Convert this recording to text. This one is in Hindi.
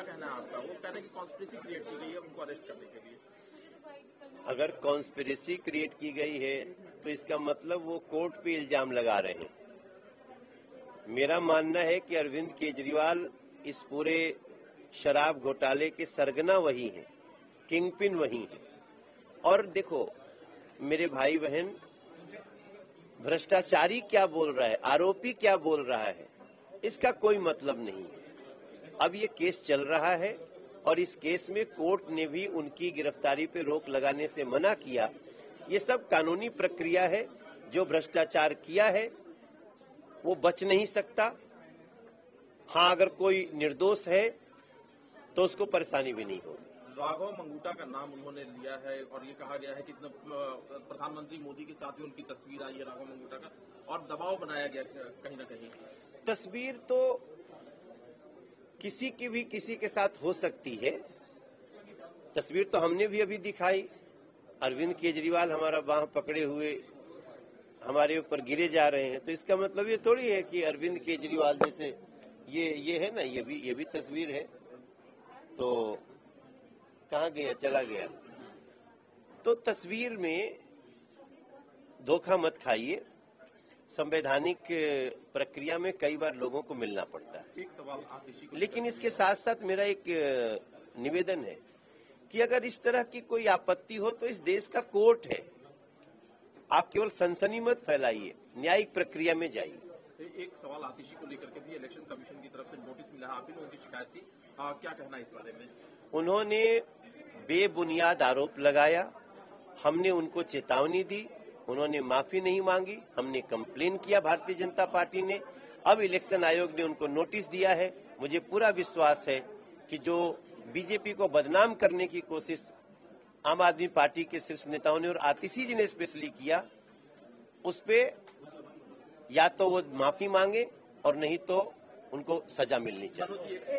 कॉन्स्पिरेसी क्रिएट की गई है उनको अरेस्ट करने के लिए। अगर कॉन्स्पिरेसी क्रिएट की गई है तो इसका मतलब वो कोर्ट पे इल्ज़ाम लगा रहे हैं। मेरा मानना है कि अरविंद केजरीवाल इस पूरे शराब घोटाले के सरगना वही हैं किंग पिन वही हैं। और देखो, मेरे भाई बहन भ्रष्टाचारी क्या बोल रहा है, आरोपी क्या बोल रहा है, इसका कोई मतलब नहीं है। अब ये केस चल रहा है और इस केस में कोर्ट ने भी उनकी गिरफ्तारी पे रोक लगाने से मना किया। ये सब कानूनी प्रक्रिया है जो भ्रष्टाचार किया है वो बच नहीं सकता। हाँ अगर कोई निर्दोष है तो उसको परेशानी भी नहीं होगी। राघव मंगूटा का नाम उन्होंने लिया है और ये कहा गया है कि प्रधानमंत्री मोदी के साथ ही उनकी तस्वीर आई है राघव मंगूटा का और दबाव बनाया गया कहीं ना कहीं। तस्वीर तो किसी की भी किसी के साथ हो सकती है। तस्वीर तो हमने भी अभी दिखाई। अरविंद केजरीवाल हमारा बाह पकड़े हुए हमारे ऊपर गिरे जा रहे हैं। तो इसका मतलब ये थोड़ी है कि अरविंद केजरीवाल जैसे ये ये है ना, ये भी ये भी तस्वीर है। तो कहाँ गया? चला गया। तो तस्वीर में धोखा मत खाइए। संवैधानिक प्रक्रिया में कई बार लोगों को मिलना पड़ता है। एक सवाल आप इसी को लेकिन इसके साथ साथ मेरा एक निवेदन है कि अगर इस तरह की कोई आपत्ति हो तो इस देश का कोर्ट है। आप केवल सनसनी मत फैलाइए न्यायिक प्रक्रिया में जाइए। एक सवाल आतिशी को लेकर के भी इलेक्शन कमीशन की तरफ़ से नोटिस मिला आप ही लोगों की शिकायत थी। आ, क्या कहना इस बारे में? उन्होंने बेबुनियाद आरोप लगाया। हमने उनको चेतावनी दी। उन्होंने माफ़ी नहीं मांगी, हमने कंप्लेन किया भारतीय जनता पार्टी ने। अब इलेक्शन आयोग ने उनको नोटिस दिया है। मुझे पूरा विश्वास है कि जो बीजेपी को बदनाम करने की कोशिश आम आदमी पार्टी के शीर्ष नेताओं ने और आतिशी जी ने स्पेशली किया, उस पर या तो वो माफ़ी मांगे और नहीं तो उनको सजा मिलनी चाहिए।